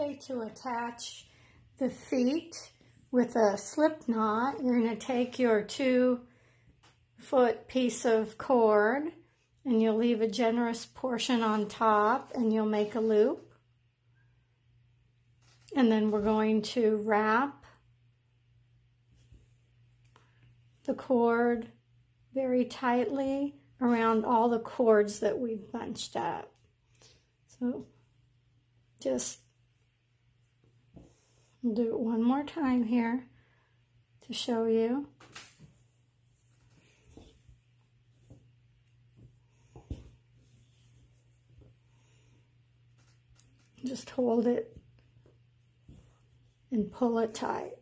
To attach the feet with a slip knot, you're going to take your two foot piece of cord and you'll leave a generous portion on top and you'll make a loop. And then we're going to wrap the cord very tightly around all the cords that we've bunched up. So just do it one more time here to show you. Just hold it and pull it tight.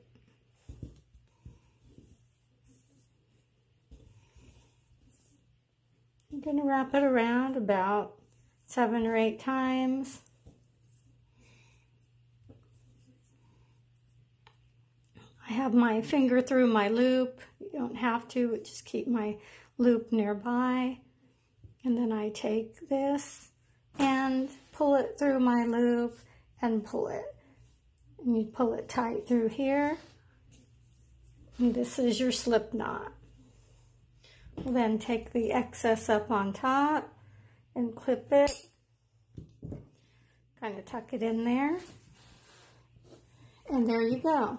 I'm going to wrap it around about seven or eight times. Have my finger through my loop. You don't have to, but just keep my loop nearby. And then I take this and pull it through my loop and pull it. And you pull it tight through here. And this is your slip knot. We'll then take the excess up on top and clip it. Kind of tuck it in there. And there you go.